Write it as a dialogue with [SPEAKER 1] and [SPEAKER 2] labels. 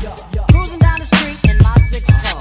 [SPEAKER 1] Cruising down the street in my six car.